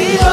olvidó.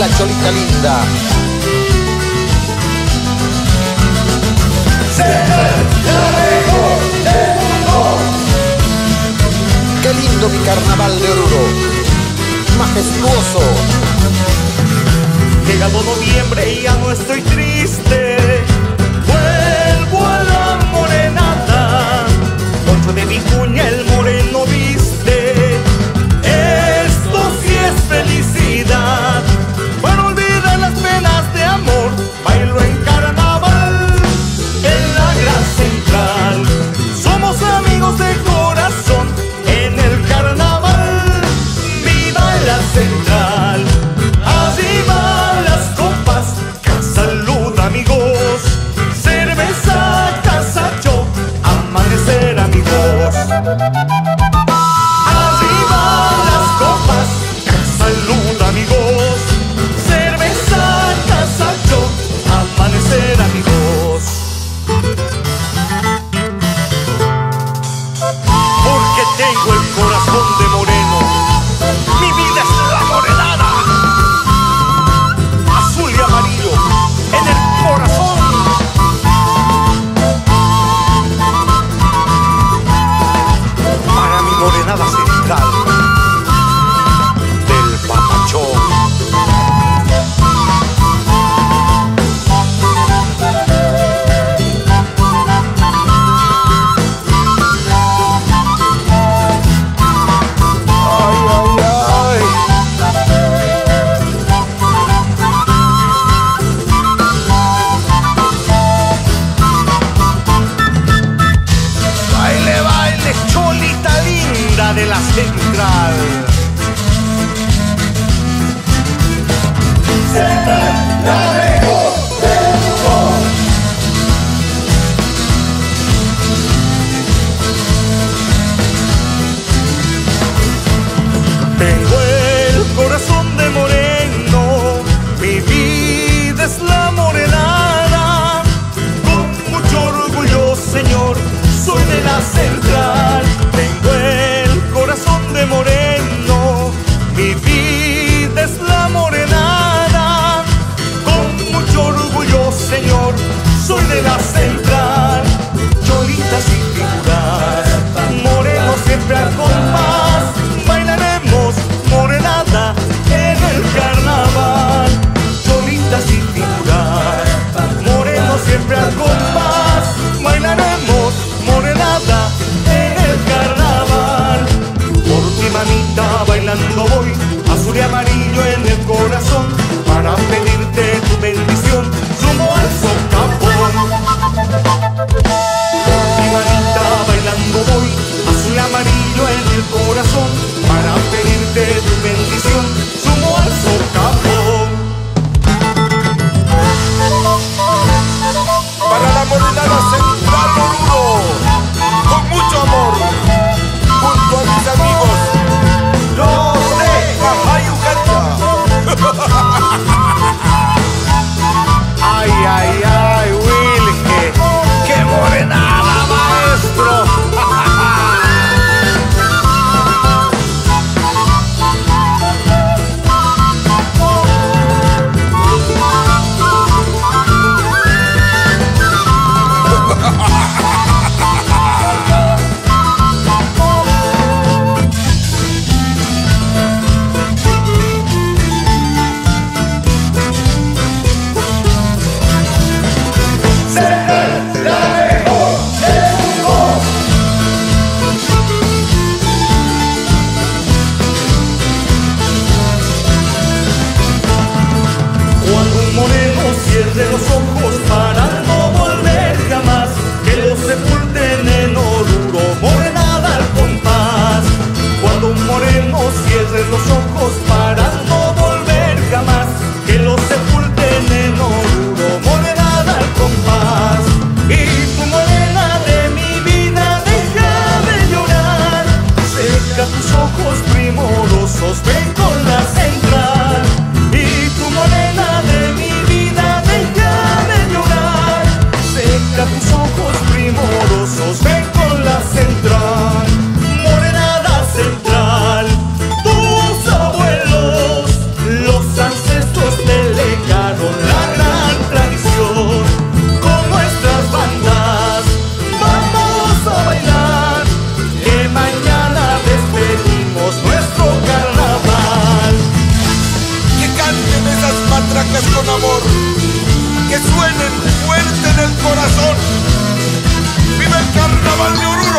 la cholita linda. Qué lindo mi carnaval de Oruro, majestuoso. Llega todo bien. Tengo el corazón de moreno Se la ve con el corazón de moreno, mi vida es la morenada, con mucho orgullo, Señor, soy de la. State. con amor que suenen fuerte en el corazón. ¡Vive el carnaval de Uruguay!